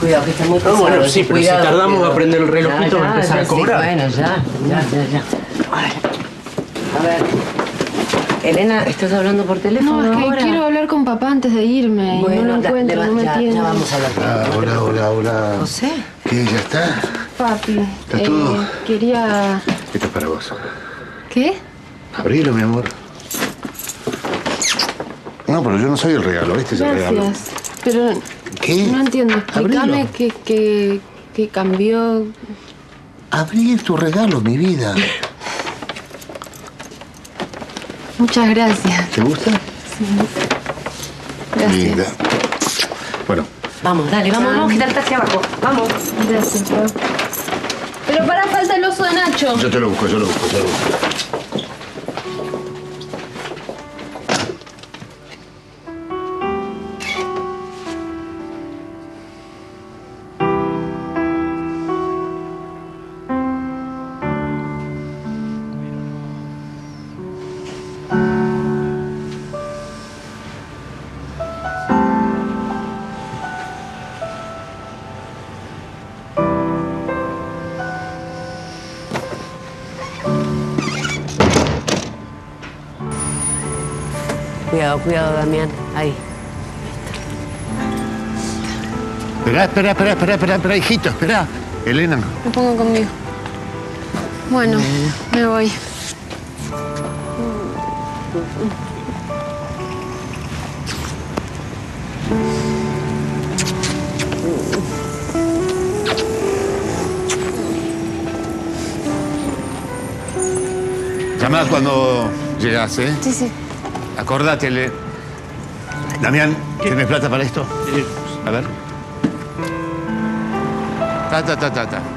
Cuidado, que está muy pesado. bueno, sí, pero si cuidado, tardamos cuidado. a prender el relojito, va a empezar a sí, cobrar. bueno, ya, ya, ya, ya. A ver. Elena, ¿estás hablando por teléfono No, es que ahora? quiero hablar con papá antes de irme. y Bueno, no lo da- encuentro, va- no me ya, ya vamos a hablar. Ah, hola, hola, hola. ¿José? ¿Qué? ¿Ya está? Papi, ¿Está todo? eh, quería... Esto es para vos. ¿Qué? Abrilo, mi amor. No, pero yo no soy el regalo. Este es el regalo. Gracias. Pero ¿Qué? no entiendo. Explícame qué qué- qué cambió. Abrí tu regalo, mi vida. Muchas gracias. ¿Te gusta? Gracias. Linda. Bueno, Vamos, dale, vamos, vamos, quitarte hacia abajo. Vamos. Gracias, papá. Pero para falta el oso de Nacho. yo te lo busco, yo lo busco, yo lo busco. Cuidado, cuidado, Damián. Ahí. Espera, espera, espera, espera, espera, espera, hijito, espera. Elena, Me pongo conmigo. Bueno, me voy. llamá cuando llegas, ¿eh? Sí, sí. Acórdatele. Damián, ¿tienes plata para esto? A ver. Ta, ta, ta, ta, ta.